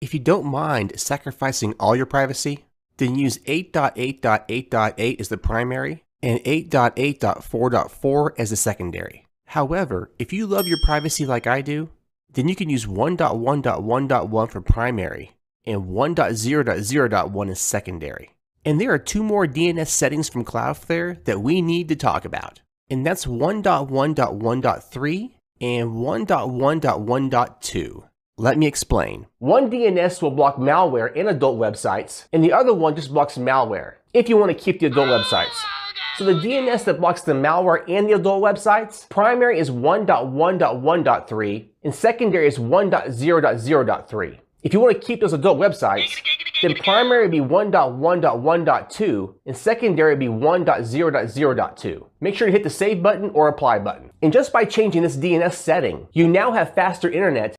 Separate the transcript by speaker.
Speaker 1: If you don't mind sacrificing all your privacy, then use 8.8.8.8 as the primary and 8.8.4.4 as the secondary. However, if you love your privacy like I do, then you can use 1.1.1.1 for primary and 1.0.0.1 as secondary. And there are two more DNS settings from Cloudflare that we need to talk about. And that's 1.1.1.3 and 1.1.1.2. Let me explain. One DNS will block malware and adult websites, and the other one just blocks malware, if you want to keep the adult websites. So the DNS that blocks the malware and the adult websites, primary is 1.1.1.3, and secondary is 1.0.0.3. If you want to keep those adult websites, then primary would be 1.1.1.2 and secondary would be 1.0.0.2. Make sure to hit the save button or apply button. And just by changing this DNS setting, you now have faster internet